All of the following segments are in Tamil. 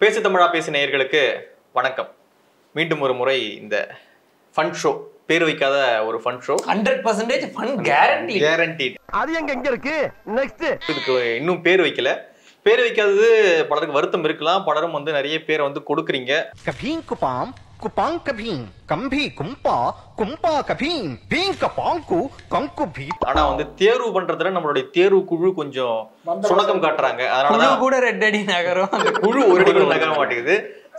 பேசு தமிழா பேசு நேயர்களுக்கு வணக்கம். மீண்டும் ஒரு முறை இந்த ஃபன் ஷோ பேர் வைக்காத ஒரு fun show hundred percentage fun guarantee guaranteed அது எங்க எங்க இருக்கு? நெக்ஸ்ட் இதுக்கு இன்னும் பேர் வைக்கல. பேர் வைக்காதது பலருக்கு வருத்தம் இருக்கலாம். பலரும் வந்து நிறைய பேரை வந்து கொடுக்குறீங்க. குபாங்க பீம் கம்பி கும்பா கும்பா கபீம் பீம் கபாங்கு கங்கு பீம். ஆனா வந்து தேர்வு பண்றதுல நம்மளுடைய தேர்வு குழு கொஞ்சம் சுணக்கம் காட்டுறாங்க. அதனால கூட ரெட் அடி நகரும். அந்த குழு ஒரு அடி நகர மாட்டேங்குது.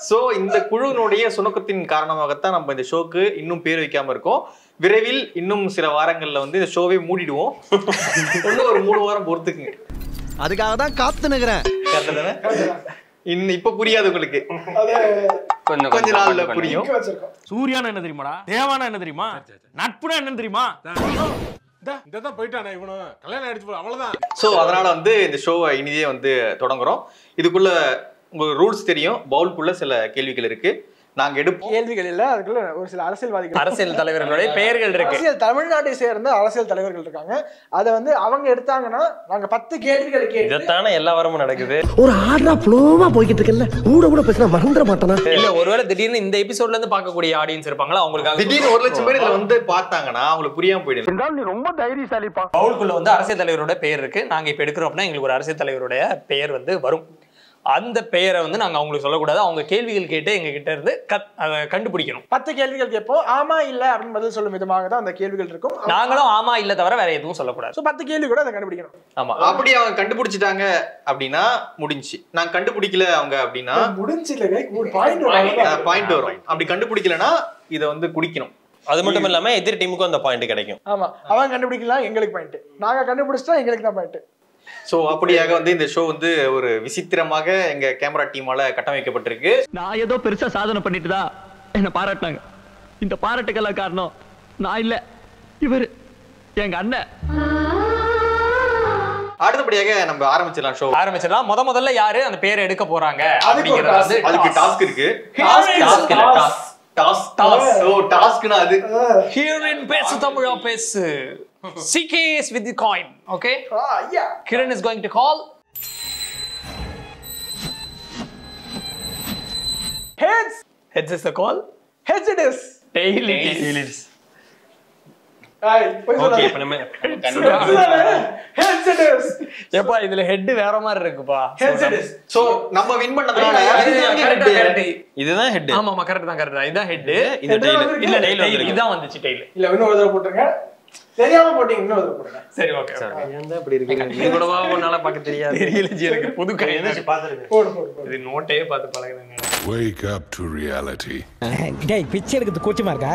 ஸோ இந்த குழுவினுடைய சுணக்கத்தின் காரணமாகத்தான் நம்ம இந்த ஷோக்கு இன்னும் பேர் வைக்காம இருக்கோம். விரைவில் இன்னும் சில வாரங்களில் வந்து இந்த ஷோவை மூடிடுவோம். இன்னும் ஒரு மூணு வாரம் பொறுத்துக்குங்க. அதுக்காக தான் காத்து நகரேன். நிக்கிறேன் இப்போ புரியாது உங்களுக்கு. கொஞ்சம் கொஞ்ச நாள்ல புரியும். சூர்யானா என்ன தெரியுமாடா? தேவானா என்ன தெரியுமா? நட்புனா என்ன தெரியுமா? இதான் போயிட்டானே இவனும் கல்யாணம் ஆயிடுச்சு அவ்வளவுதான். சோ அதனால வந்து இந்த ஷோவை இனிதே வந்து தொடங்குறோம். இதுக்குள்ள உங்களுக்கு ரூல்ஸ் தெரியும். பவுலுக்குள்ள சில கேள்விகள் இருக்கு. நாங்க எடுப்போம். கேள்விகள் இல்ல அதுக்குள்ள ஒரு சில அரசியல்வாதிகள் அரசியல் தலைவர்களுடைய பெயர்கள் இருக்கு. அரசியல் தமிழ்நாட்டை சேர்ந்த அரசியல் தலைவர்கள் இருக்காங்க. அதை வந்து அவங்க எடுத்தாங்கன்னா நாங்க பத்து கேள்விகள் கேட்டு இதைத்தானே எல்லா வாரமும் நடக்குது. ஒரு ஆர்டரா ஃப்ளோவா போய்கிட்டு இருக்கல கூட கூட பேசினா மறந்துட மாட்டானா? இல்ல ஒருவேளை திடீர்னு இந்த எபிசோட்ல இருந்து பார்க்கக்கூடிய ஆடியன்ஸ் இருப்பாங்களா? அவங்களுக்காக திடீர்னு ஒரு லட்சம் பேர் இதுல வந்து பார்த்தாங்கன்னா அவங்களுக்கு புரியாம போயிடுது. இருந்தாலும் நீ ரொம்ப தைரியசாலிப்பா. பவுலுக்குள்ள வந்து அரசியல் தலைவரோட பெயர் இருக்கு. நாங்க இப்ப எடுக்கிறோம் அப்படின்னா எங்களுக்கு ஒரு அரசியல் தலைவருடைய பெயர் வந்து வரும். அந்த பெயரை வந்து நாங்க அவங்களுக்கு சொல்லக்கூடாது. அவங்க கேள்விகள் கேட்டு எங்க கிட்ட இருந்து கத் அதை கண்டுபிடிக்கணும். பத்து கேள்விகள் கேட்போம் ஆமா இல்ல அப்படின்னு பதில் சொல்லும் விதமாக தான் அந்த கேள்விகள் இருக்கும். நாங்களும் ஆமா இல்ல தவிர வேற எதுவும் சொல்லக்கூடாது. சோ பத்து கேள்வி கூட அதை கண்டுபிடிக்கணும். ஆமா. அப்படி அவங்க கண்டுபிடிச்சிட்டாங்க அப்படின்னா முடிஞ்சு நான் கண்டுபிடிக்கல அவங்க அப்படின்னா முடிஞ்சு பாயிண்ட் பாயிண்ட் வரும். அப்படி கண்டுபிடிக்கலனா இதை வந்து குடிக்கணும். அது மட்டும் இல்லாம எதிர் டீமுக்கும் அந்த பாயிண்ட் கிடைக்கும். ஆமா. அவன் கண்டுபிடிக்கலாம் எங்களுக்கு பாயிண்ட் நாங்க கண்டுபிடிச்சிட்டா எங்களுக்கு தான் பாயிண்ட் சோ அப்படியாக வந்து இந்த ஷோ வந்து ஒரு விசித்திரமாக எங்க கேமரா டீமால கட்டமைக்கப்பட்டிருக்கு. நான் ஏதோ பெருசா சாதனை பண்ணிட்டு தான் என்ன பாராட்டினாங்க. இந்த பாராட்டுக்கெல்லாம் காரணம் நான் இல்ல இவரு எங்க அண்ணன். அடுத்தபடியாக நம்ம ஆரம்பிச்சிடலாம் ஷோ ஆரம்பிச்சிடலாம். முத முதல்ல யாரு? அந்த பேரை எடுக்க போறாங்க அப்படிங்கறது வந்து அதுக்கு டாஸ்க் இருக்கு. Task இல்ல. டாஸ்க் டாஸ்க் ஓ டாஸ்க்னா அது. Kiran பேசு தமிழா பேசு. CKS with the coin okay? ஐயா Kiran is going to call. Heads heads is the call. Heads it is tail it is. Heads it is ஏப்பா இதுல ஹெட் வேற மாதிரி இருக்குப்பா. சோ நம்ம வின் பண்ணதுனால Correct, correct. இதுதான் ஹெட் ஆமா ஆமா கரெக்ட் தான் கரெக்ட் தான். இதான் ஹெட் இந்த டெய்ல் இல்ல tail tail வந்திருக்கு. இதான் வந்துச்சு டெய்ல் இல்ல இன்னும் ஒரு தடவை போட்டுருங்க. தெரியாம போட்டீங்க இன்னும் ஒரு தடவை போடுங்க சரி. ஓகே இது கூடவா உன்னால பார்க்க தெரியாது. தெரியல ஜி எனக்கு புது கை போடு போடு இது நோட்டே பார்த்து பழகுதுங்க Wake up to reality. டேய் பிச்சை எடுக்கிறது கூச்சமா இருக்கா?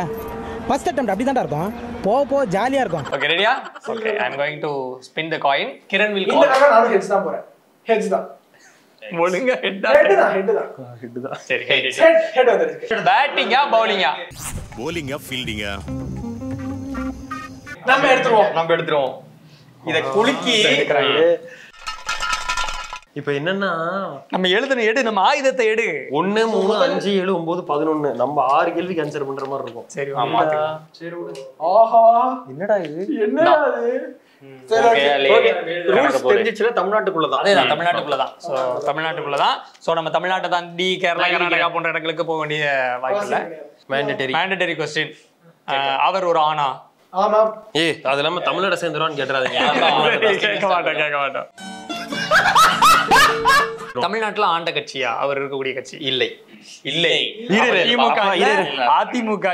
ஃபர்ஸ்ட் அட்டம் அப்படிதான்டா இருக்கும். போக போக ஜாலியா இருக்கும். ஓகே ரெடியா okay I am going to spin the coin Kiran will இந்த கால் தடவை நானும் ஹெட்ஸ் தான் போறேன். ஹெட்ஸ் தான். ஒழுங்கா ஹெட் ஹெட் தான் ஹெட் தான். சரி ஹெட் ஹெட் ஹெட் வந்துருச்சு பேட்டிங்கா பவுலிங்கா Bowling fielding நம்ம எடுத்துருவோம். நம்ம எடுத்துருவோம். இத குலுக்கி. இப்ப என்னன்னா நம்ம எழுதுன எடு நம்ம ஆயுதத்தை எடு. ஒண்ணு மூணு அஞ்சு ஏழு ஒன்பது பதினொன்னு. நம்ம ஆறு கேள்விக்கு ஆன்சர் பண்ற மாதிரி இருக்கும். சரி வா மாத்துக்கலாம் ஆஹா. என்னடா இது? என்ன அது சரி ஓகே ரூல்ஸ் தெரிஞ்சிச்சுல தமிழ்நாட்டுக்குள்ளதான். ஸோ நம்ம தமிழ்நாட்டை தாண்டி கேரளா கர்நாடகா போன்ற இடங்களுக்கு போக வேண்டிய வாய்ப்பு இல்லை. மேண்டேட்டரி மேண்டட்டரி கொஸ்டின் அவர் ஒரு ஆணா? ஆமா. ஏ அது இல்லாம தமிழ்நாட சேர்ந்துருவான்னு கேட்டுறாதீங்க. கேட்க மாட்டோம் கேட்க மாட்டோம். தமிழ்நாட்டுல ஆண்ட கட்சியா? அவர் இருக்கக்கூடிய கட்சி இல்லை. திமுக. அதிமுக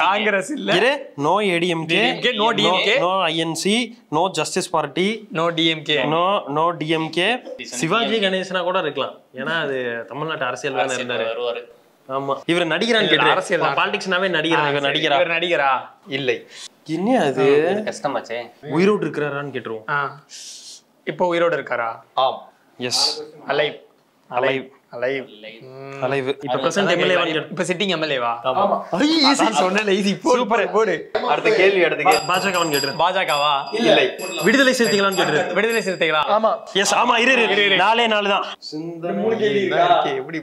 காங்கிரஸ் இல்ல. No ADMK INC no justice party no DMK no no DMK Sivaji கணேசனா கூட இருக்கலாம். ஏன்னா அது தமிழ்நாட்டு அரசியல் தானே இருந்தாரு. ஆமா. இவர் நடிகரான்னு கேட்டு அரசியல். பாலிடிக்ஸ்னாவே நடிகரா இவர் நடிகரா? இவர் நடிகரா? இல்லை. என்ன அது? கஷ்டமாச்சே உயிரோடு இருக்கிறாரான்னு கேட்டுருவோம். இப்போ உயிரோட இருக்காரா? ஆம். Yes alive alive alive alive இப்ப பிரசன்ட் எம்எல்ஏ இப்ப சிட்டிங் எம்எல்ஏவா ஆமா சொன்னல ஈஸி போடு போடு போடு அடுத்த கேள்வி அடுத்த கேள்வி பாஜகவன் கேட்டுரு பாஜகவா இல்லை விடுதலை சிறுத்தைகளான்னு கேட்டுரு விடுதலை சிறுத்தைகளா ஆமா எஸ் ஆமா இரு இரு, இரு நாலே நாலு தான் எப்படி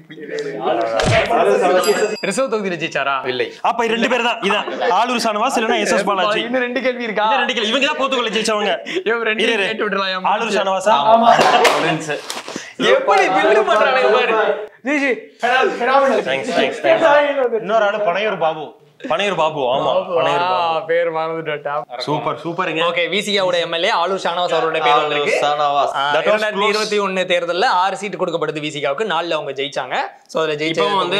ரிசர்வ் தொகுதியில ஜெயிச்சாரா இல்லை அப்ப ரெண்டு பேர் தான் இதான் ஆளூர் சானவாஸ் இல்லனா எஸ் எஸ் பாலாஜி இன்னும் ரெண்டு கேள்வி இருக்கா ரெண்டு கேள்வி இவங்க தான் போத்துக்குள்ள ஜெயிச்சவங்க இவங்க ரெண்டு. கேட்டு ஆளூர் சானவாசா எப்படி பில்டு பண்றானுங்க பாரு. இன்னொரு ஆளு. பனையூர் பாபு. பனையூர் பாபு ஆமா பேர் மறந்துட்டேன் சூப்பர் சூப்பருங்க ஓகே விசிகாவோட எம்எல்ஏ ஆலூர் ஷானவாஸ் அவரோட பேர் வந்திருக்கு. இரண்டாயிரத்தி close. இருபத்தி ஒண்ணு தேர்தல்ல ஆறு சீட் கொடுக்கப்படுது விசிகாவுக்கு. நாலுல அவங்க ஜெயிச்சாங்க. சோ அதுல ஜெயிச்ச இப்போ வந்து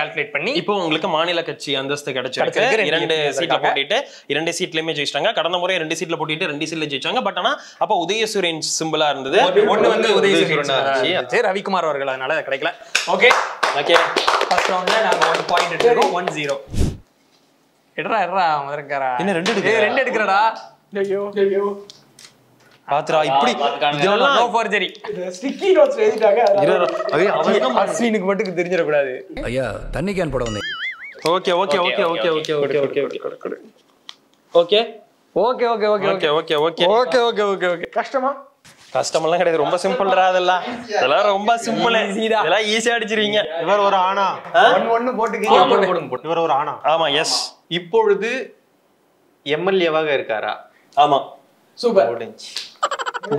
கால்குலேட் பண்ணி இப்போ உங்களுக்கு மாநில கட்சி அந்தஸ்து கிடைச்சிருக்கு. கிடைச்சிருக்கு, ரெண்டு இரண்டு சீட்ல. போட்டிட்டு இரண்டு சீட்லயுமே ஜெயிச்சிட்டாங்க. கடந்த முறை ரெண்டு சீட்ல போட்டிட்டு ரெண்டு சீட்ல ஜெயிச்சாங்க. பட் ஆனா அப்ப உதயசூரியன் சிம்பிளா இருந்தது. ஒண்ணு வந்து உதயசூரியன். ரவிக்குமார் அவர்கள் அதனால அது கிடைக்கல. ஓகே ஓகே ஃபர்ஸ்ட் ரவுண்ட்ல நாங்க ஒன் பாயிண்ட் எடுத்துருக்கோம். ஒன் ஜீரோ எடுறா எடுறா முதற்காரா என்ன ரெண்டு எடுக்கிறா? ஏய், ரெண்டு எடுக்கிறடா ஐயோ ஐயோ பாத்துரா இப்படி இதெல்லாம் நோ ஃபார்ஜரி ஸ்டிக்கி நோட்ஸ் எழுதிட்டாங்க அதனால அஸ்வினுக்கு மட்டும் தெரிஞ்சிடக்கூடாது ஐயா தண்ணி கேன் போட வந்தேன் okay okay okay okay okay okay okay okay okay okay okay okay okay okay okay okay okay okay okay கஷ்டமா கஷ்டமெல்லாம் கிடையாது ரொம்ப சிம்பிள்ரா அதெல்லாம் இதெல்லாம் ரொம்ப சிம்பிள் இதெல்லாம் ஈஸியா அடிச்சிருவீங்க இவர் ஒரு ஆணா ஒண்ணு போட்டுக்கீங்க போடுங்க போடுங்க இவர் ஒரு ஆணா ஆமா எஸ் இப்பொழுது எம்எல்ஏவாக இருக்காரா? ஆமா. சூப்பர். முடிஞ்சு.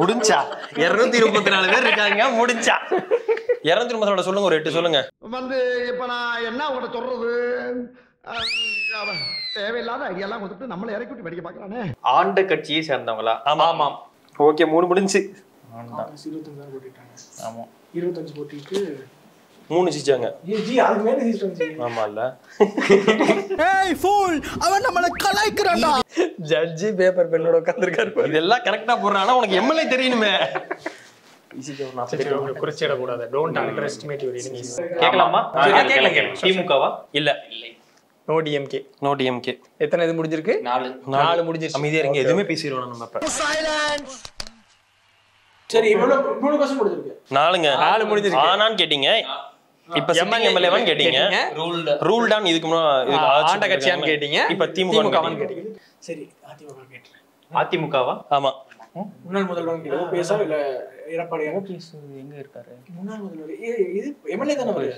முடிஞ்சா? இருநூத்தி இருபத்தி நாலு பேர் இருக்காங்க முடிஞ்சா? இருநூத்தி முப்பத்தி நாலு சொல்லுங்க ஒரு எட்டு சொல்லுங்க. வந்து இப்ப நான் என்ன உங்கள்கிட்ட சொல்றது? தேவையில்லாத ஐடியாலாம் கொடுத்துட்டு நம்மளை இறக்கி விட்டு படிக்க பாக்குறானே ஆண்ட கட்சியை சேர்ந்தவங்களா? ஆமா. ஆமாம் ஓகே மூணு முடிஞ்சு. இருபத்தஞ்சு தான் போட்டிட்டாங்க ஆமா. இருபத்தஞ்சு போட்டிட்டு மூணு ஜெயிச்சாங்க ஜி ஜி அதுக்கு மேல ஜி ஆமா இல்ல ஏய் ஃபூல் அவன் நம்மள கலாய்க்கிறான்டா. ஜட்ஜி பேப்பர் பெண்ணோட உட்காந்துருக்காரு இதெல்லாம் கரெக்டா போடுறானா. உனக்கு எம்எல்ஏ தெரியணுமே. குறிச்சிடக்கூடாது don't underestimate your enemies. திமுகவா? இல்ல. நோ டிஎம்கே நோ டிஎம்கே எத்தனை இது முடிஞ்சிருக்கு? நாலு. நாலு முடிஞ்சிருச்சு. அமைதியா இருங்க. எதுவுமே பேசிடுவோம் நம்ம இப்ப சரி இவ்வளவு மூணு நாலுங்க. நாலு முடிஞ்சிருக்கு. ஆனான்னு கேட்டீங்க. இப்ப சிட்டிங் எம்எல்ஏவான்னு கேட்டீங்க. ரூல் டான் இதுக்கு முன்னாடி ஆண்ட கட்சியான்னு கேட்டீங்க. இப்ப திமுக திமுகவான்னு கேட்டீங்க. சரி அதிமுக கேட்டேன் அதிமுகவா? ஆமா. முன்னாள் முதல்வர் பேசா இல்ல எடப்பாடியா எங்க இருக்காரு? முன்னாள் முதல்வர். இது எம்எல்ஏ தானே அவரு?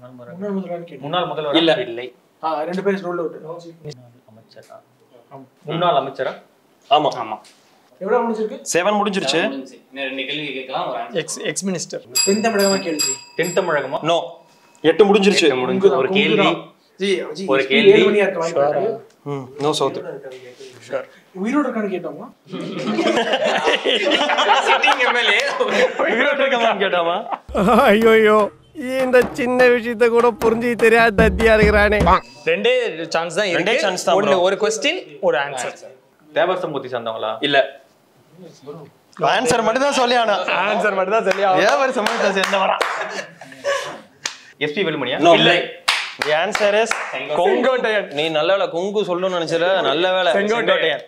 முன்னாள் முதல்வர் முன்னாள் முதல்வர் இல்ல. இல்லை. ரெண்டு பேரும் ரூல் அவுட் அமைச்சரா? முன்னாள் அமைச்சரா? ஆமா. ஆமா. எவ்வளவு முடிஞ்சிருக்கு? செவன் முடிஞ்சிருச்சு. எக்ஸ் எக்ஸ் மினிஸ்டர் தென் தமிழகமா கேள்வி? தென் தமிழகமா? நோ எட்டு முடிஞ்சிருச்சு. முடிஞ்சு. ஒரு கேள்வி. ஒரு கேள்வி. நோ சவுத் உயிரோட இருக்கான்னு கேட்டோமா? சிட்டிங் எம்எல்ஏ கேட்டாமா? ஐயோ இந்த சின்ன விஷயத்த கூட புரிஞ்சு தெரியாத தத்தியா இருக்கிறானே. ரெண்டே சான்ஸ் தான் ரெண்டே தான். ஒரு கொஸ்டின் ஒரு ஆன்சர் தேவசம்பூர்த்தி சேர்ந்தவங்களா? இல்ல. ஆன்சர் மட்டும் தான் சொல்லி ஆனா ஆன்சர் மட்டும் தான் சொல்லி ஏவர் சமயத்தை சேர்ந்தவரா எஸ்பி வேலுமணியா? நோ இல்லை. Answer is Sengottaiyan. நீ நல்ல வேளை கொங்கு சொல்லணும்னு நினைச்சல நல்ல வேளை செங்கோட்டையன்.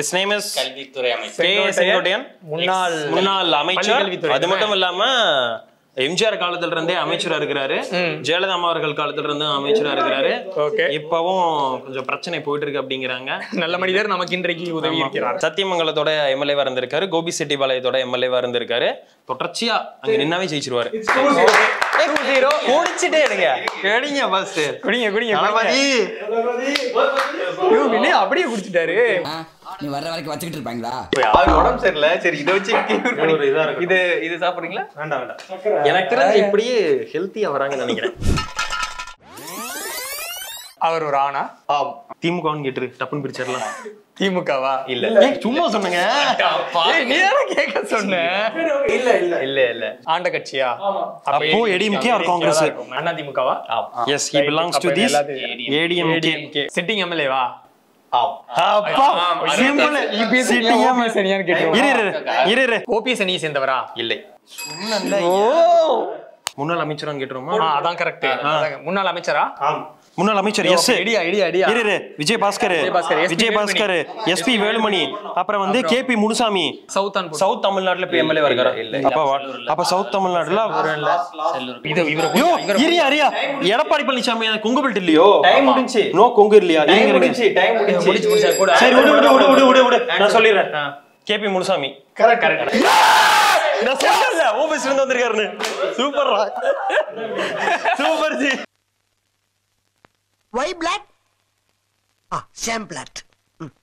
இஸ் நேம் இஸ் கல்வித்துறை கே செங்கோட்டையன். முன்னாள் முன்னாள் அமைச்சர். அது மட்டும் இல்லாம எம்ஜிஆர் காலத்துல இருந்தே அமைச்சரா இருக்கிறாரு ஜெயலலிதா அம்மா அவர்கள் காலத்துல இருந்து அமைச்சரா இருக்கிறாரு ஓகே இப்பவும் கொஞ்சம் பிரச்சனை போயிட்டு இருக்கு அப்படிங்கிறாங்க நல்ல மனிதர் நமக்கு இன்றைக்கு உதவி இருக்கிறார் சத்தியமங்கலத்தோட எம்எல்ஏவா இருந்திருக்காரு கோபி செட்டிபாளையத்தோட எம்எல்ஏவா இருந்திருக்காரு தொடர்ச்சியா அங்க நின்னாவே ஜெயிச்சிருவாரு குடிச்சிட்டே ஃபர்ஸ்ட் குடிங்க. அப்படியே குடிச்சிட்டாரு நீ வர்ற வரைக்கும் வச்சுக்கிட்டு இருப்பாங்களா? உடம்பு சரியில்லை? சரி இதை வச்சு இதா இது இது சாப்பிடுறீங்களா? வேண்டாம் வேண்டாம். எனக்கு தெரிஞ்சு இப்படியே ஹெல்த்தியா வராங்கன்னு நினைக்கிறேன். அவர் ஒரு ஆணா? ஆம். திமுகன்னு கேட்டுரு டப்புன்னு பிரிச்சிடலாம். திமுகவா? இல்ல. சும்மா சொன்னங்க. கேட்க சொன்ன. இல்ல இல்ல. இல்ல இல்ல. ஆண்ட கட்சியா? அப்போ ADMK or Congress? அண்ணா திமுகவா? Yes he belongs to this ADMK ADMK sitting எம்எல்ஏவா சேர்ந்தவரா இல்லை முன்னாள் அமைச்சரான்னு கேட்டுருமா அதான் கரெக்ட் முன்னாள் அமைச்சரா முன்னாள் அமைச்சர் எஸ் ஐடியா ஐடியா ஐடியா இரு இரு. விஜய் பாஸ்கர் விஜய் பாஸ்கர் எஸ்பி வேலுமணி. அப்புறம் வந்து கேபி முனுசாமி. சவுத் சவுத் தமிழ்நாட்டுல இப்ப எம்எல்ஏ இருக்காரு? அப்ப சவுத் தமிழ்நாட்டுல இது இவர ஐயோ இரியா இரியா. எடப்பாடி பழனிசாமி கொங்கு பெல்ட் இல்லையோ? டைம் முடிஞ்சு நோ கொங்கு இல்லையா? டைம். முடிஞ்சு டைம் முடிஞ்சு முடிச்சு முடிச்சா கூட. சரி விடு விடு விடு விடு விடு விடு. நான் சொல்லிடுறேன். கேபி முனுசாமி. கரெக்ட் கரெக்ட் நான் சொல்லல ஓபிஎஸ் இருந்து வந்திருக்காருன்னு. Super super G Y block ஆ சேம் பிளாக்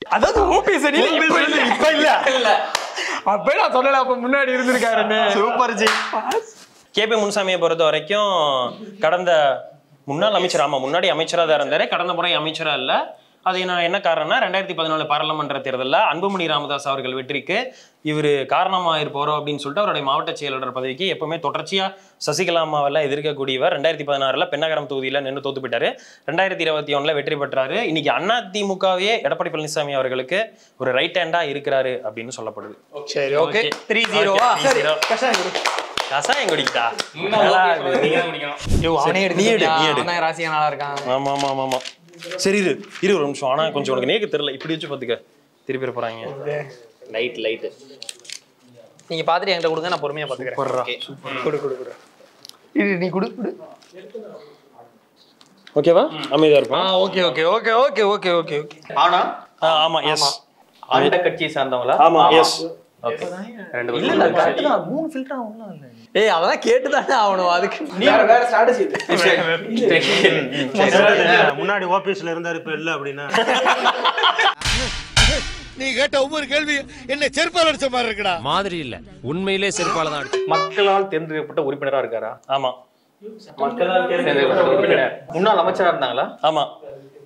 அதாவது ஓபிஎஸ் அணியில OPS வந்து இப்ப இல்ல அப்ப நான் சொல்லல அப்ப முன்னாடி இருந்திருக்காருன்னு சூப்பர் ஜி. கேபி முன்சாமியை பொறுத்த வரைக்கும் கடந்த முன்னாள் அமைச்சர் ஆமா முன்னாடி அமைச்சரா தான் இருந்தாரு. கடந்த முறை அமைச்சரா இல்ல. அது நான் என்ன காரணம்னா ரெண்டாயிரத்தி பதினாலு பாராளுமன்ற தேர்தலில் அன்புமணி ராமதாஸ் அவர்கள் வெற்றிக்கு இவர் காரணமா இருப்பாரோ அப்படின்னு சொல்லிட்டு அவருடைய மாவட்ட செயலாளர் பதவிக்கு எப்பவுமே தொடர்ச்சியா சசிகலா அம்மாவெல்லாம் எதிர்க்கக்கூடியவர். ரெண்டாயிரத்தி பதினாறுல பெண்ணகரம் தொகுதியில நின்று தோத்து போயிட்டாரு. ரெண்டாயிரத்தி இருபத்தி ஒண்ணுல வெற்றி பெற்றாரு. இன்னைக்கு அதிமுகவே எடப்பாடி பழனிசாமி அவர்களுக்கு ஒரு ரைட் ஹேண்டா இருக்கிறாரு அப்படின்னு சொல்லப்படுது. சரி ஓகே. த்ரீ ஜீரோவா சரி கசாயம் குடிக்கிட்டா நீ எடு, நீ எடு. ராசியா நல்லா இருக்கான். ஆமா ஆமா ஆமா ஆமா சரி இரு. இரு ஒரு நிமிஷம். ஆனா கொஞ்சம் உனக்கு நேக்கு தெரியல. இப்படி வச்சு பாத்துக்க. திருப்பி போறாங்க. லைட் லைட் நீங்க பாத்துட்டு என்கிட்ட கொடுங்க நான் பொறுமையா பாத்துக்கிறேன். போடுறா கொடு கொடு கொடு. இது நீ கொடு கொடு. ஓகேவா? அமைதியா ஆ இருப்பான் okay okay okay okay okay okay okay. ஆனா? ஆ, ஆமா எஸ் அந்த கட்சியை சார்ந்தவங்களா? ஆமா எஸ் ஓகே ரெண்டு. மூணு filter ஆ ஒண்ணும் இல்ல. ஏய் அதெல்லாம் கேட்டு தானே ஆகணும் அதுக்கு வேற வேற இது. முன்னாடி ஓபிஎஸ்ல இருந்தாரு இப்ப இல்ல அப்படின்னா? நீ கேட்ட ஒவ்வொரு கேள்வி என்ன செருப்பால் அடிச்ச மாதிரி இருக்குடா. மாதிரி இல்ல. உண்மையிலே செருப்பால தான் அடிச்சு. மக்களால் தேர்ந்தெடுக்கப்பட்ட உறுப்பினரா இருக்காரா? ஆமா. மக்களால் தேர்ந்தெடுக்கப்பட்ட உறுப்பினர். முன்னாள் அமைச்சரா இருந்தாங்களா? ஆமா.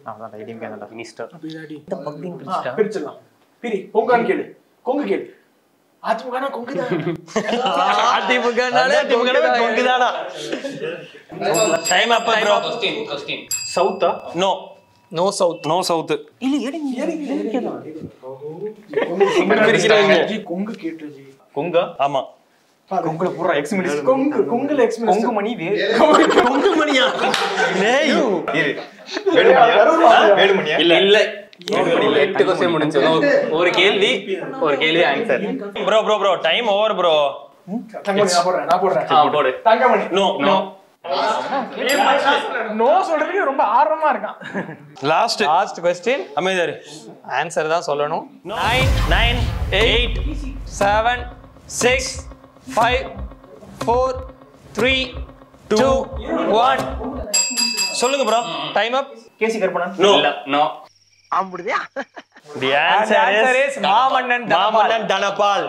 அதான் மினிஸ்டர் பிரிச்சிடலாம். பிரி. கொங்கான்னு கேளு. கொங்கு கேளு. அதிமுகனா கொங்குதான். அதிமுகனாலே கொங்குதானா time up bro சவுத்தா no no south no south Kongu கேட்டு ஜி. கொங்கா. ஆமா. கொங்குல பூரா எக்ஸ் கொங்கு கொங்குல ex minister. கொங்கு மணி வே கொங்கு மணியா? டேய் இரு வேலுமணியா வேலுமணியா இல்ல. இல்ல. எட்டு கொஸ்டின் முடிஞ்சு ஒரு கேள்வி ஒரு கேள்வி answer bro bro bro time over bro Thangamani, நான் போடுறேன், நான் போடுறேன். போடு. தங்கமணி. No no No. சொல்றதுக்கு ரொம்ப ஆர்வமா இருக்கான். லாஸ்ட் லாஸ்ட் கொஸ்டின் அமைதியாரு ஆன்சர் தான் சொல்லணும். Nine nine eight seven six five four three two one சொல்லுங்க bro time up KC Karuppannan no no the answer is Mamannan Dhanapal. Mamannan Dhanapal.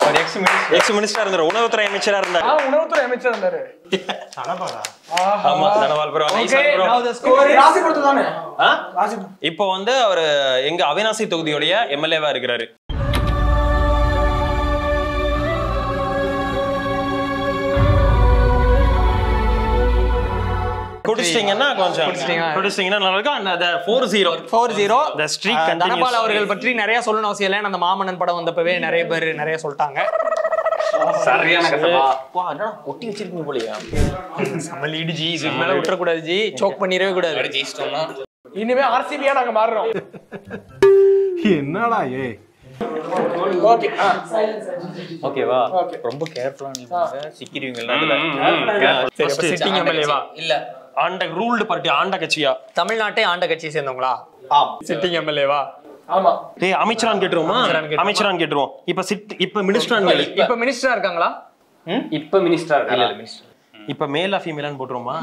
ஒரு எக்ஸ் மினிஸ்டர் எக்ஸ் மினிஸ்டர் இருந்தார் உணவுத்துறை அமைச்சரா இருந்தார். ஆ, உணவுத்துறை அமைச்சர் இருந்தாரு. ஆமா தனபால் ப்ரோ ராசிபுரத்து தானே இப்போ வந்து அவர் எங்க அவினாசி தொகுதியுடைய எம்எல்ஏவா இருக்கிறாரு. குடிச்சிட்டீங்கன்னா கொஞ்சம் குடிச்சிட்டீங்கன்னா- நல்லா இருக்கும். அந்த four zero four zero streak continues. Dhanapal அவர்கள் பற்றி நிறைய சொல்லணும் அவசியம் இல்லை. அந்த மாமன்னன் படம் வந்தப்பவே நிறைய பேர் நிறைய சொல்லிட்டாங்க. சரியான ஒட்டி வச்சிருக்கீங்க போலியா. நம்ம லீடு ஜி இதுக்கு மேல விட்டுறக்கூடாது ஜி. சோக் பண்ணிடவே கூடாது. ஜெயிச்சிட்டோம்னா? இனிமே ஆர்சிபியா நாங்க மாறுறோம். என்னடா ஏ? ஓகே ஓகேவா. ரொம்ப கேர்ஃபுல்லா நீங்க இல்ல. ஆண்ட ரூல்டு பார்ட்டி ஆண்ட கட்சியா? தமிழ்நாட்டை ஆண்ட கட்சியை சேர்ந்தவங்களா? ஆம். சிட்டிங் எம்எல்ஏவா? ஆமா. டேய் அமைச்சரான் கேட்டுருவோமா? அமைச்சரான் கேட்டுருவோம்? இப்ப சிட் இப்ப மினிஸ்டரான் கேளு. இப்ப மினிஸ்டரா இருக்காங்களா? இப்ப மினிஸ்டரா இருக்கா? இப்ப மேலா ஃபீமேலான்னு போட்டுருவோமா?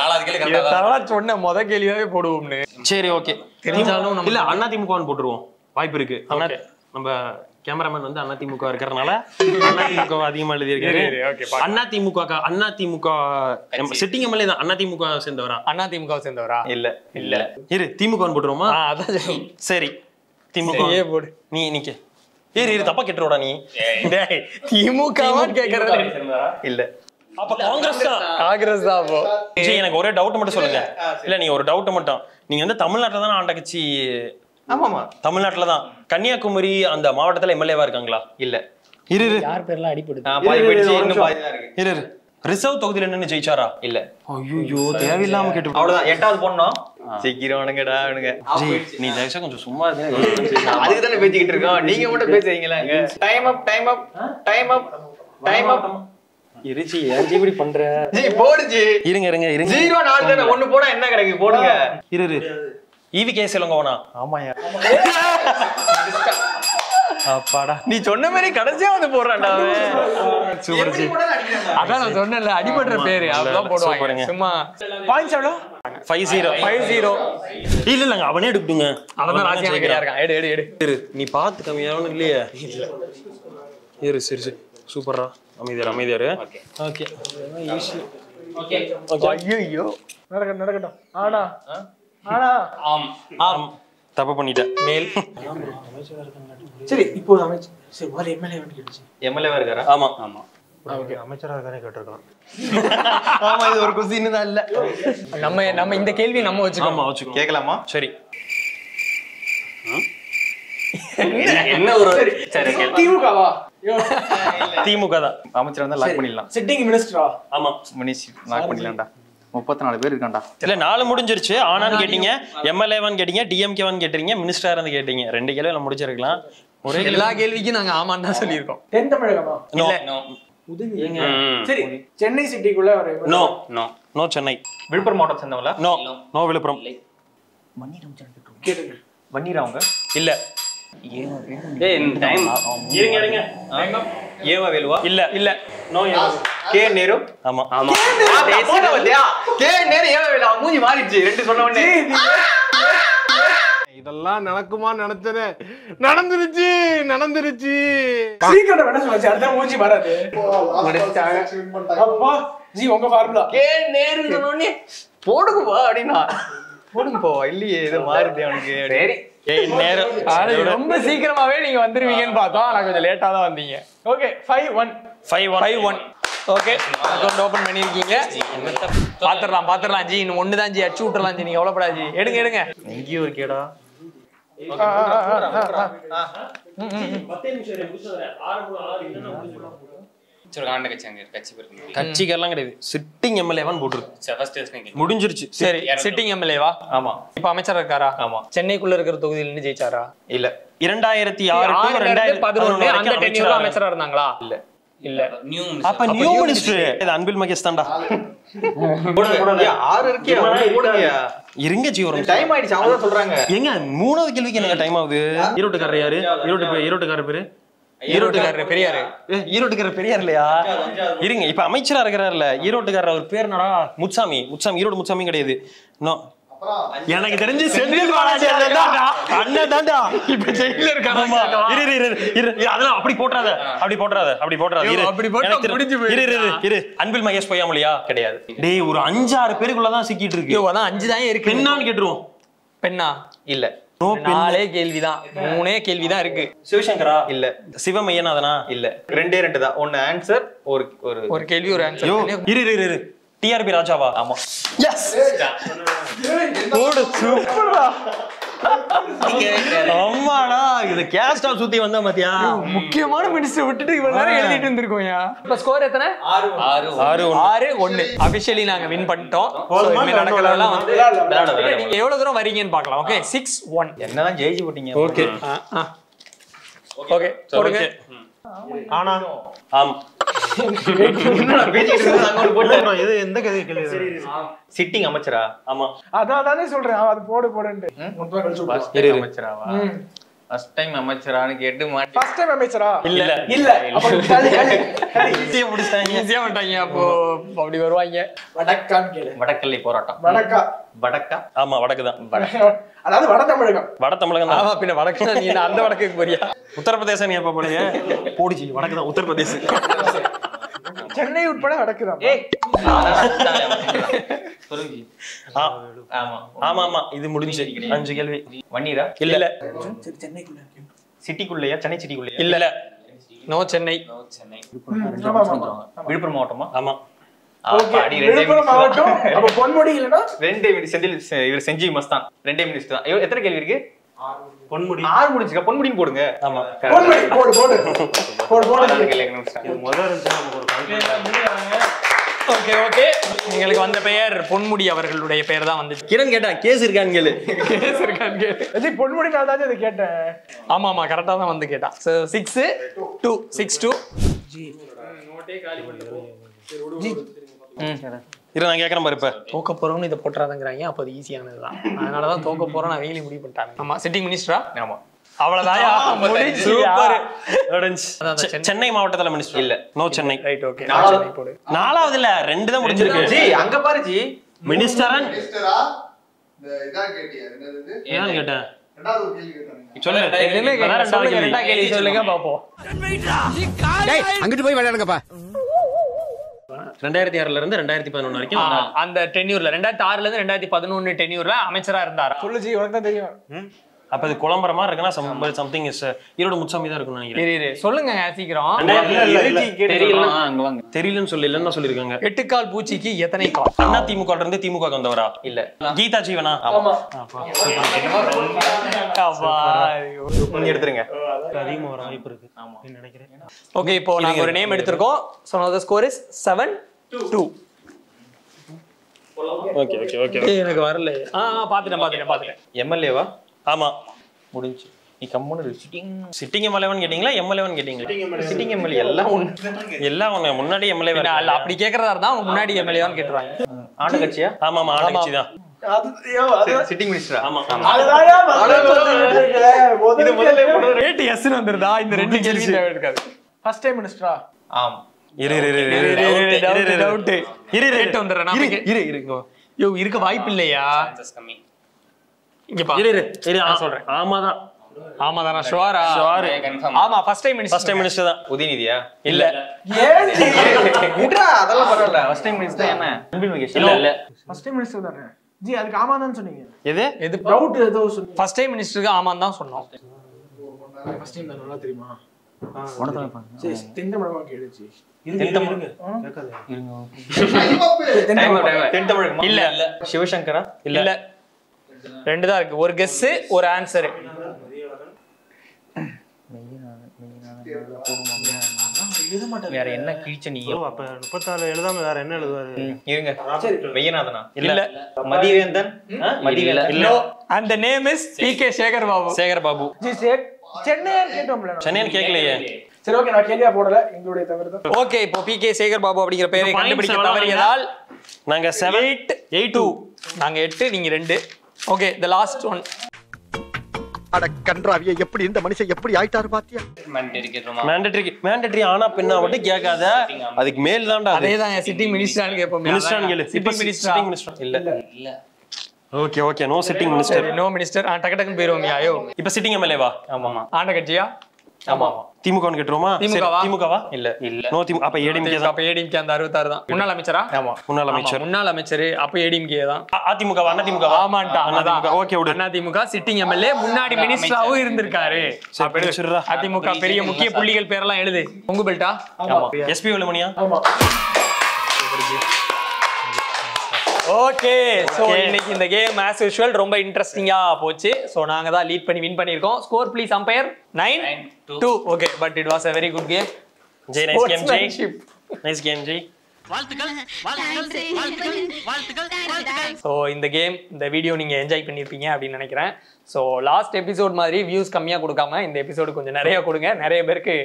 நாலாவது கேள்வி கரெக்டா தான். இதெல்லாம் சொன்ன முத கேள்வியாவே போடுவோம்னு. சரி ஓகே. தெரிஞ்சாலும் இல்ல அண்ணா திமுகன்னு போட்டுருவோம். வாய்ப்பு இருக்கு. அண்ணா நம்ம கேமராமேன் வந்து அண்ணா திமுக இருக்கிறதுனால அண்ணா திமுக அதிகமா எழுதியிருக்காரு. அண்ணா திமுக க- அண்ணா திமுக சிட்டிங் எம்எல்ஏ தான். அண்ணா திமுக சேர்ந்தவரா? அண்ணா திமுக சேர்ந்தவரா? இல்ல இல்ல. இரு திமுகன்னு போட்டுருவோமா? அதான் சரி. திமுக. போடு. நீ நிக்க. இரு இரு தப்பா கேட்டுருடா நீ. திமுகவான்னு கேக்குறது இல்ல. அப்ப காங்கிரஸ் தான். காங்கிரஸ் தான். அப்போ. எனக்கு ஒரே டவுட் மட்டும் சொல்லுங்க. இல்ல. நீங்க ஒரு டவுட் மட்டும். நீங்க வந்து தமிழ்நாட்டுல தானே ஆண்ட கட்சி ஆமாமா தமிழ்நாட்டுல தான். கன்னியாகுமரி அந்த மாவட்டத்துல எம்எல்ஏவா இருக்காங்களா? இல்ல. இரு இரு. யார் பேர்லாம் அடிப்படுது நான் பாதி போயிடுச்சு இன்னும் பாதி தான் இருக்கு. இரு இரு. ரிசர்வ் தொகுதியில நின்னு ஜெயிச்சாரா? இல்ல. ஐயோ தேவையில்லாம கேட்டு அவ்வளவுதான். எட்டாவது பொண்ணோம் சிக்கிறவனுங்கடா அவனுங்க நீ தயவுசெய்து கொஞ்சம் சும்மா அதுக்கு தானே பேசிக்கிட்டு இருக்கோம். நீங்க மட்டும் பேசுறீங்களா time up time up time up time up இருச்சி ஏன் இப்படி பண்ற? ஜி போடுச்சு இருங்க இருங்க இருங்க. ஜீரோ நாலு தானே. ஒண்ணு போனா என்ன கிடைக்கு போடுங்க. இரு இரு. ஈவி கே சிலங்கோவனா ஆமாயா அப்பாடா. நீ சொன்ன மாதிரி கடைசியா வந்து போடுறான்டா அவன். சூப்பர் ஜி அதான் நான் சொன்னேன்ல அடிபடுற பேரு. அதுதான் போடுவாங்க. சும்மா. பாயிண்ட்ஸ் எவ்வளோ? ஃபைவ் ஜீரோ ஃபைவ் ஜீரோ இல்ல இல்லங்க அவனே எடுக்கட்டுங்க. அவன் தான் கிடையா இருக்கான் எடு எடு எடு. நீ பார்த்து கம்மியானவனு இல்லையே. இரு சரி சரி. சூப்பரா அமைதியார் அமைதியார். ஓகே ஐயோ நடக்கட்டும் நடக்கட்டும். ஆனா ஆம் ஆம். தப்பு பண்ணிட்டேன் மேல். சரி இப்போ அமைச்சு சரி ஒரு எம்எல்ஏ வந்து கேட்டுச்சு. எம்எல்ஏவா இருக்காரா? ஆமா. ஆமா. ஆமா இது ஒரு கொஸ்டின் தான் இல்ல. நம்ம நம்ம இந்த கேள்வி நம்ம வச்சுக்கோம் ஆமா வச்சுக்கோ கேட்கலாமா? சரி. என்ன ஒரு சரி. okay. திமுகவா? திமுக தான். அமைச்சர் வந்து லாக் பண்ணிடலாம். சிட்டிங் மினிஸ்டரா ஆமா. மினிஸ்டர் லாக் பண்ணிடலாம்டா. முப்பத்தி நாலு பேர் இருக்கான்டா. இல்ல நாலு முடிஞ்சிருச்சு. ஆனான்னு கேட்டீங்க எம்எல்ஏவான்னு கேட்டீங்க டிஎம்கேவான்னு கேட்டீங்க மினிஸ்டரா இருந்து கேட்டீங்க. ரெண்டு கேள்வியில முடிச்சிருக்கலாம். ஒரே எல்லா கேள்விக்கும் நாங்க ஆமான்னு தான் சொல்லியிருக்கோம். தென் தமிழகமா? நோ. சரி சென்னை சிட்டிக்குள்ள ஒரு no No. No Chennai. Villupuram மாவட்டம் சேர்ந்தவங்களா? No no Villupuram. கேளுங்க. வன்னிரா அவங்க? இல்ல. ஏய் இந்த டைம் இருங்க இருங்க. ஏவா வேலுவா? இல்ல. இல்ல. No K Nehru? ஆமா. ஆமா. கே நேரு. அவன் மூஞ்சி மாறிடுச்சு. ரெண்டு சொன்ன உடனே. இதெல்லாம் நடக்குமா நினைச்சனே. நடந்துருச்சு நடந்துருச்சு. சீக்கிரம் என்ன சொல்லுச்சு. அடுத்த மூஞ்சி வராது அப்பா ஜி உங்க ஃபார்முலா கே நேரு சொன்ன உடனே போடுங்கப்பா அப்படின்னா. போடுங்கப்பா இல்லையே இது மாறுது அவனுக்கு. சரி. ரொம்ப சீக்கிரமாவே நீங்க வந்துருவீங்கன்னு பார்த்தோம். ஆனா கொஞ்சம் லேட்டா தான் வந்தீங்க. Okay five one five one five one okay account open பண்ணிருக்கீங்க. பாத்துடலாம் பாத்துடலாம் ஜி. இன்னும் ஒன்று தான் ஜி. அடிச்சு விட்டுறலாம் ஜி. நீங்க எவ்வளோப்படா ஜி. எடுங்க எடுங்க. எங்கேயும் ஒரு கேடா சரி ஆண்ட கட்சி அங்க இருக்கு. கட்சி பேர் இருக்கு. கட்சிக்கெல்லாம் கிடையாது. சிட்டிங் எம்எல்ஏவான்னு போட்டுருக்கு. முடிஞ்சிருச்சு. சரி சிட்டிங் எம்எல்ஏவா ஆமா. இப்ப அமைச்சர் இருக்காரா? ஆமா. சென்னைக்குள்ள இருக்கிற தொகுதியில இருந்து ஜெயிச்சாரா? இல்ல. இரண்டாயிரத்தி ஆறு ரெண்டாயிரத்தி பதினொன்னு அமைச்சரா இருந்தாங்களா? இல்ல. இல்ல. New அப்ப நியூ மினிஸ்டர் இது அன்பில் மகேஷ் தான்டா. ஆறு இருக்கே இருங்க ஜி ஒரு டைம் ஆயிடுச்சு அவங்க சொல்றாங்க. எங்க மூணாவது கேள்விக்கு எனக்கு டைம் ஆகுது? ஈரோட்டுக்காரர் யாரு? ஈரோட்டு ஈரோட்டுக்காரர் பேரு? ஈரோட்டுக்காரர் பெரியாரு. ஈரோட்டுக்காரர் பெரியார் இல்லையா? இருங்க இப்ப அமைச்சரா இருக்கிறார்ல ஈரோட்டுக்காரர் அவர் பேர் என்னடா? முச்சாமி முச்சாமி ஈரோடு முச்சாமி கிடையாது. நோ எனக்கு தெரிஞ்சு செந்தில் பாலாஜி அண்ணன் இப்ப ஜெயில இரு இரு அதெல்லாம் அப்படி போட்றாத அப்படி போட்றாத அப்படி போட்றாத இரு. ஐயோ, அப்படி போட்டா எனக்கு தெரி- முடிஞ்சு இரு இரு இரு, போயிடுச்சுடா. இரு. அன்பில் மகேஷ் பொய்யாமலையா கிடையாது. டேய் ஒரு அஞ்சாறு பேருக்குள்ள தான் சிக்கிட்டு இருக்கு. அதான் அஞ்சு தான் இருக்கு. பெண்ணான்னு கேட்டுருவோம். பெண்ணா? இல்ல. நாலே கேள்விதான். மூணே கேள்விதான் இருக்கு. சிவசங்கரா? இல்ல. சிவமையனாதனா இல்ல. ரெண்டே ரெண்டு தான். ஒன்னு ஆன்சர் ஒரு ஒரு கேள்வி ஒரு ஆன்சர் இரு இரு, இரு. டிஆர்பி ராஜாவா? ஆமா. எஸ் போடு சூப்பர்டா அம்மாடா இது கேஸ்டா சுத்தி வந்தா பாத்தியா? முக்கியமான மினிஸ்டர் விட்டுட்டு இவ்வளவு நேரம் எழுதிட்டு இருந்திருக்கோம்யா. இப்ப ஸ்கோர் எத்தனை? ஆறு ஆறு. ஆறு ஒண்ணு. அபிஷியலி நாங்க வின் பண்ணிட்டோம். நடக்கிறதெல்லாம் வந்து. நீங்க எவ்வளவு தூரம் வரீங்கன்னு பார்க்கலாம். ஓகே சிக்ஸ் ஒன் என்னதான் ஜெயிச்சு போட்டீங்க? ஓகே ஓகே போடுங்க. ஆனா ஆம். சிட்டிங் அமைச்சரா? ஆமா. அதான் தானே சொல்றேன். அது போடு போடுன்ட்டு. அமைச்சராவா? ஃபர்ஸ்ட் டைம் அமைச்சரான்னு கேட்டு மாட்டி ஃபர்ஸ்ட் டைம் அமைச்சரா? இல்ல. இல்ல. அப்ப. ஈஸியா ஈஸியா வந்துட்டாங்க. அப்படி வருவாங்க. வடக்கான்னு கேளு. வடக்கல்லை போராட்டம். வடக்கா. வடக்கா? ஆமா வடக்கு தான். அதாவது வட தமிழகம். வட தமிழகம் தான். ஆமா பின்ன வடக்கு நீ அந்த வடக்குக்கு போறியா? உத்தரப்பிரதேசம் நீ எப்ப போனீங்க? போடிச்சு. வடக்கு தான். உத்தரப்பிரதேசம். சென்னை உட்பட வடக்கு தான் சொல்லுங்க ஆ, ஆமா. ஆமா ஆமா இது முடிஞ்சு. அஞ்சு கேள்வி. வன்னீரா இல்ல. இல்ல. சென்னைக்குள்ள. சிட்டிக்குள்ளேயா? சென்னை சிட்டிக்குள்ளேயா? இல்ல. இல்ல நோ சென்னை. சென்னை. ஆமா, ஆமா, ஆமா. விழுப்புரம் மாவட்டமா? ஆமா. ரெண்டே மினிட் செந்தில் செ- இவர் செஞ்சி மஸ்தான் ரெண்டே மினிட்ஸ் தான். எத்தனை கேள்வி இருக்கு? பொன்முடி. ஆறு முடிச்சுக்கா பொன்முடின்னு போடுங்க. ஆமா பொன்முடி போடு போடு. போடு போடு. முதல்ல. Okay okay. எங்களுக்கு வந்த பெயர் பொன்முடி அவர்களுடைய பெயர் தான் வந்துச்சு கிரண் கேட்டா கேஸ் இருக்கான்னு கேளு. கேஸ் இருக்கான்னு கேளு. பொன்முடி நான் தான் இதை கேட்டேன்? ஆமா ஆமா கரெக்டா தான் வந்து கேட்டான் சிக்ஸ் டூ சிக்ஸ் டூ இரு நான் கேக்குறேன் பாரு இப்ப. தோக்க போறோம்னு இதை போட்டுறாதங்கிறாங்க. அப்போ அது ஈஸியானது தான். அதனால தான் தோக்க போறோம் நான் வெயிலி முடிவு பண்ணிட்டாங்க ஆமா சிட்டிங் மினிஸ்டரா ஆமா. அவ்வளவுதாயா சூப்பர். அதான் செ- சென்னை மாவட்டத்துல மினிஸ்டர் இல்ல. நோ சென்னை. ரைட் ஓகே நாலாவது- இல்ல ரெண்டு தான் முடிஞ்சிருக்கு. ஜி அங்க பாரு ஜி. மினிஸ்டர் ஏன் கேட்டேன் சொல்லுங்க, கேள்வி. ரெண்டாவது கேள்வி சொல்லுங்க பாப்போம். அங்கிட்டு போய் விளையாடுங்கப்பா. ரெண்டாயிரத்தி ஆறுல இருந்து ரெண்டாயிரத்தி பதினொன்று வரைக்கும். அந்த டென்யூர்ல ரெண்டாயிரத்தி ஆறுல இருந்து ரெண்டாயிரத்தி பதினொன்னு டென்யூர்ல அமைச்சரா இருந்தாரா? சொல்லுச்சு உனக்கு தான் தெரியும் அப்ப இது குழம்புறமா இருக்குன்னா சம்திங் இஸ் ஈரோடு முச்சாமி தான் இருக்கும்னு நினைக்கிறேன். சொல்லுங்க சீக்கிரம். தெரியல அங்க வாங்க. தெரியலன்னு சொல்லி இல்லைன்னு தான் சொல்லியிருக்காங்க. எட்டுக்கால் பூச்சிக்கு எத்தனை கால்? அண்ணா திமுக இருந்து திமுக வந்தவரா? இல்ல. கீதா ஜீவனா? ஆமா. எடுத்துருங்க. அதிகமா வர வாய்ப்பு இருக்கு. ஆமா. நினைக்கிறேன். ஓகே இப்போ நாங்க ஒரு நேம் எடுத்திருக்கோம். So score is seven two okay okay okay எனக்கு வரல ஆ, பாத்துட்டேன் பாத்துட்டேன் பாத்துட்டேன். எம்எல்ஏவா ஆமா. முடிஞ்சு நீ கம்முன்னு சிட்டிங் சிட்டிங் எம்எல்ஏவன் கேட்டீங்களா? எம்எல்ஏவன் கேட்டீங்களா? சிட்டிங் எம்எல்ஏ எல்லாம் ஒண்ணு. எல்லாம் ஒண்ணு. முன்னாடி எம்எல்ஏ அப்படி கேக்குறதா இருந்தா முன்னாடி எம்எல்ஏவான்னு கேட்டுருவாங்க. ஆண்டு கட்சியா? ஆமா ஆமா தான் அது ஐயோ, அது- சிட்டிங் மினிஸ்டரா ஆமா. முதல்ல ரேட் எஸ்ன்னு வந்துருதா? இந்த ரெண்டு கேள்வி தேவை இருக்காது. ஃபர்ஸ்ட் டைம் மினிஸ்டரா ஆம். இரு இரு இரு இரு, இரு இரு, இரு, இரு, இரு. சொல்றேன் ஆமா தான் ஆமா தானா ஷுவரா? ஷுவர். கன்ஃபார்ம் ஆமா first time first time minister தான். உதயநிதியா? இல்ல. அதெல்லாம் பரவாயில்ல. ஃபர்ஸ்ட் டைம் மினிஸ்டர் என்ன? இல்ல இல்ல. ஃபர்ஸ்ட் டைம் மினிஸ்டர் தானே? ஜி அதுக்கு ஆமா தான் சொன்னீங்க. எது? எது? டவுட் ஏதோ சொன்னீங்க. ஃபர்ஸ்ட் டைம் மினிஸ்டருக்கு ஆமான்னு தான் சொன்னோம் ஃபர்ஸ்ட் டைம் தான் நல்லா தெரியுமா? இல்ல. சிவசங்கரா? இல்ல. ரெண்டு தான் இருக்கு. ஒரு கெஸ் ஒரு ஆன்சர் வேற என்ன கிழிச்ச நீ அப்ப முப்பத்தாறு எழுதாம வேற என்ன எழுதுவாரு? இருங்க. மெய்யநாதனா? இல்ல. மதிவேந்தன். மதிவேந்தன். இல்ல. அந்த name is P K Sekar Babu Sekar Babu சென்னையான்னு கேட்டோம்ல. சென்னைன்னு கேட்கலையே. சரி ஓகே நான் கேள்வியா போடல. எங்களுடைய தவறு தான் ஓகே இப்போ பி கே சேகர் பாபு அப்படிங்கிற points கண்டுபிடிக்க தவறியதால் நாங்க செவன் எயிட் எயிட் டூ நாங்க எட்டு நீங்க ரெண்டு. ஓகே த லாஸ்ட் ஒன் அட கன்றாவிய எப்படி இந்த மனுஷன் எப்படி ஆயிட்டாரு பாத்தியா? மேண்டட்ரி மேண்டட்ரி ஆனா பெண்ணா மட்டும் கேட்காத. அதுக்கு மேல் தான்டா அதே. தான் சிட்டிங் மினிஸ்டர்னு கேட்போம். மினிஸ்டர் கேளு. சிட்டிங் சிட்டிங் மினிஸ்டர் மினிஸ்டர் இல்ல. இல்ல okay okay no sitting minister no minister டக்கு டக்குன்னு போயிருவோம் ஐயோ. இப்ப சிட்டிங் எம்எல்ஏவா ஆமாமா ஆண்ட கட்சியா? ஆமா. திமுகன்னு கேட்டுருமா திமுகவா? திமுகவா? இல்ல இல்ல. நோ திமுக அப்ப ஏடிஎம்கே தான். அப்ப ஏடிஎம்கே அந்த அறுபத்தாறு தான். முன்னாள் அமைச்சரா? ஆமா. முன்னாள் ஆமா, அமைச்சர். முன்னாள் அமைச்சர் அப்ப ஏடிஎம்கே தான். அ- அதிமுகவா அண்ணா திமுகவா ஆமாண்டா அதிமுக ஓகே விடு. அதிமுக சிட்டிங் எம்எல்ஏ முன்னாடி மினிஸ்டராவும் இருந்திருக்காரு. அதிமுக பெரிய முக்கிய புள்ளிகள் பேரெல்லாம் எழுது. உங்க பெல்ட்டா? ஆமா. எஸ்பி வேலுமணியா? ஆமா. ஓகே. சோ இன்னைக்கு இந்த கேம் ஆஸ் யூஷுவல் ரொம்ப இன்ட்ரெஸ்டிங்கா போச்சு. சோ நாங்க தான் லீட் பண்ணி வின் பண்ணிருக்கோம் score please umpire nine two okay but it was a very good game Jai nice game Jai nice game Jai so இந்த கேம் இந்த வீடியோ நீங்கள் என்ஜாய் பண்ணியிருப்பீங்க அப்படின்னு நினைக்கிறேன். ஸோ லாஸ்ட் எபிசோட் மாதிரி வியூஸ் கம்மியாக கொடுக்காம இந்த எபிசோடு கொஞ்சம் நிறைய கொடுங்க. நிறைய பேருக்கு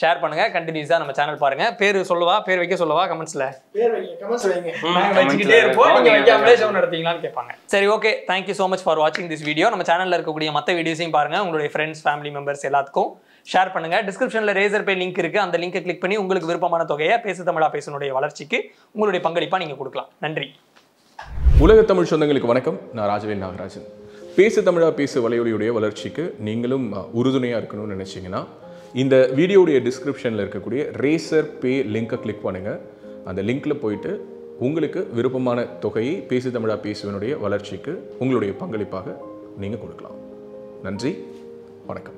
ஷேர் பண்ணுங்க கண்டினியூஸாக நம்ம சேனல் பாருங்க. பேர் சொல்லவா? பேர் வைக்க சொல்லவா? கமெண்ட்ஸ்ல பேர் வைங்க கமெண்ட்ஸ் வைங்க. நாங்க வச்சுக்கிட்டே இருப்போம். நீங்க வைக்காமலே ஷோ நடத்தீங்களான்னு கேட்பாங்க. சரி okay thank you so much for வாட்சிங் திஸ் வீடியோ நம்ம சேனல்ல இருக்கக்கூடிய மற்ற வீடியோஸையும் பாருங்க. உங்களுடைய ஃப்ரெண்ட்ஸ் ஃபேமிலி மெம்பர்ஸ் எல்லாத்துக்கும் ஷேர் பண்ணுங்க. டிஸ்கிரிப்ஷன்ல ரேசர் பே லிங்க் இருக்கு. அந்த லிங்கை கிளிக் பண்ணி உங்களுக்கு விருப்பமான தொகையை பேசு தமிழா பேசனுடைய வளர்ச்சிக்கு உங்களுடைய பங்களிப்பா நீங்க கொடுக்கலாம். நன்றி. உலக தமிழ் சொந்தங்களுக்கு வணக்கம். நான் ராஜவேல் நாகராஜன். பேசு தமிழா பேசு வலையொலியுடைய வளர்ச்சிக்கு நீங்களும் உறுதுணையாக இருக்கணும்னு நினச்சிங்கன்னா இந்த வீடியோடைய டிஸ்கிரிப்ஷனில் இருக்கக்கூடிய ரேசர் பே லிங்கை கிளிக் பண்ணுங்கள் அந்த லிங்க்கில் போயிட்டு உங்களுக்கு விருப்பமான தொகையை பேசு தமிழா பேசுவனுடைய வளர்ச்சிக்கு உங்களுடைய பங்களிப்பாக நீங்கள் கொடுக்கலாம். நன்றி. வணக்கம்.